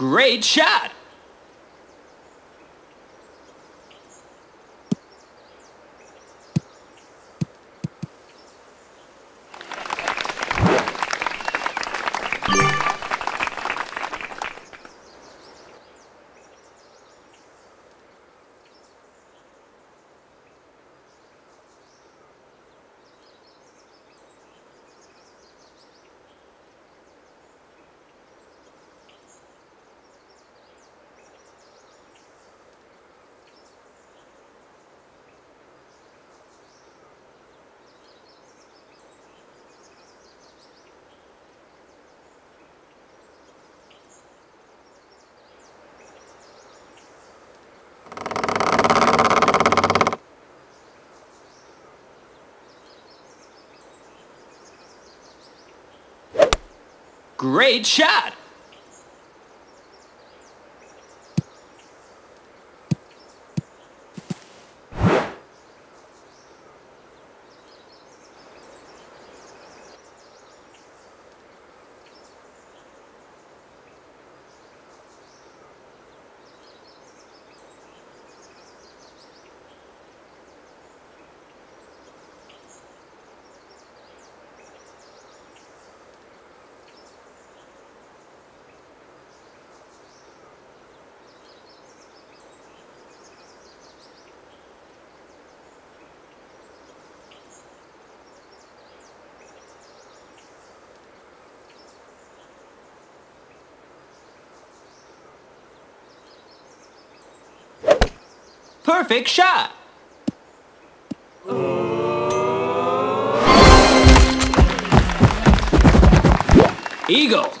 Great shot! Great shot! Perfect shot! Eagle!